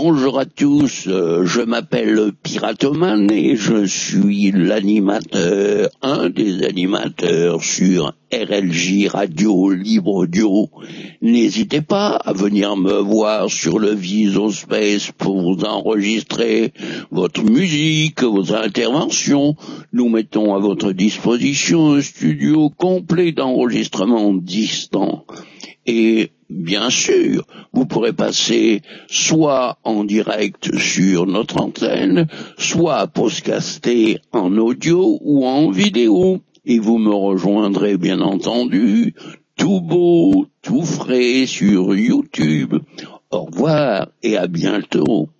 Bonjour à tous, euh, je m'appelle Piratoman et je suis l'animateur, un des animateurs sur RLJ Radio Libre Audio. N'hésitez pas à venir me voir sur le Visospace pour vous enregistrer votre musique, vos interventions. Nous mettons à votre disposition un studio complet d'enregistrement distant. Et bien sûr, vous pourrez passer soit en direct sur notre antenne, soit podcaster en audio ou en vidéo. Et vous me rejoindrez bien entendu tout beau, tout frais sur YouTube. Au revoir et à bientôt.